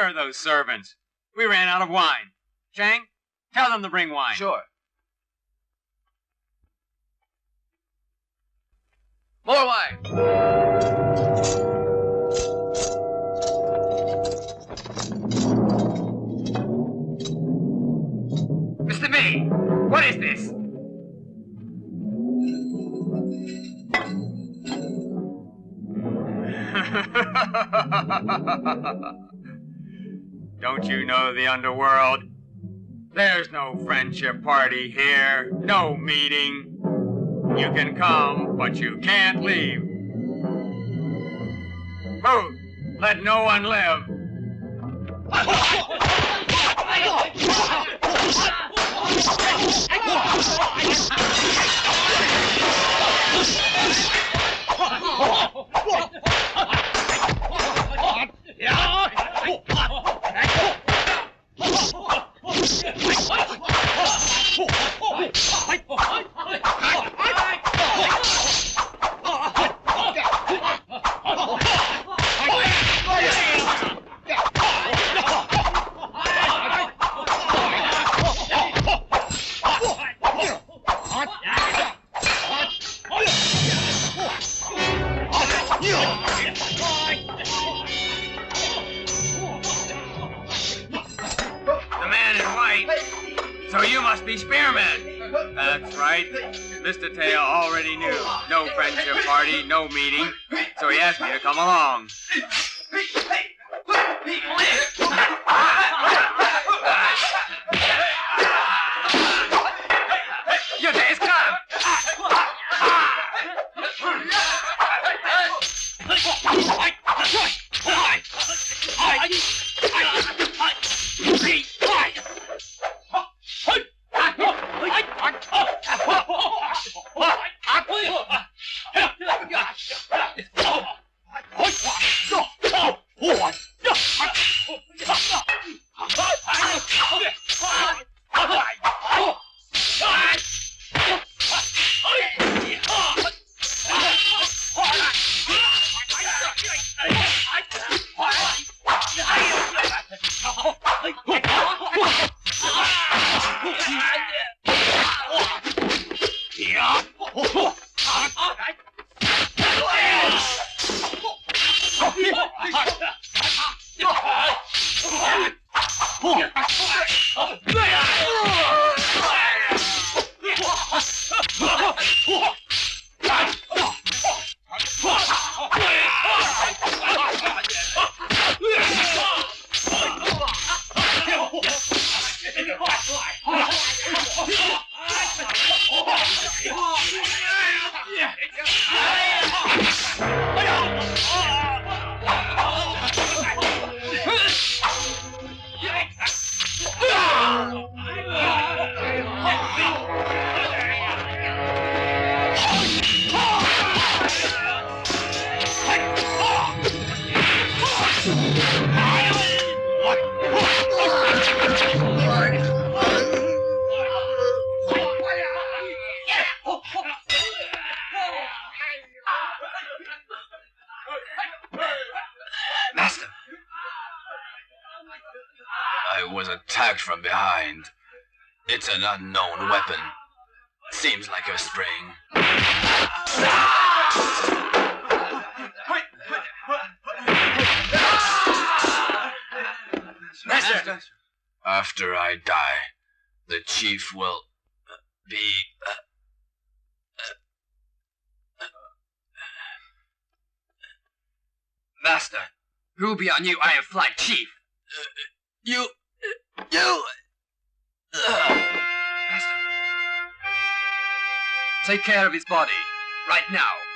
Where are those servants? We ran out of wine. Chang, tell them to bring wine. Sure. More wine. Mr. May, what is this? Don't you know the underworld? There's no friendship party here, no meeting. You can come, but you can't leave. Move! Let no one live! Oh The man in white. So you must be Spearman. That's right. Mr. Tail already knew. No friendship party, no meeting. So he asked me to come along. Master. Was attacked from behind. It's an unknown weapon. Seems like a spring. Master! After I die, the chief will uh, be. uh, Master, who will be our new Iron Flag chief? You. Take care of his body, right now.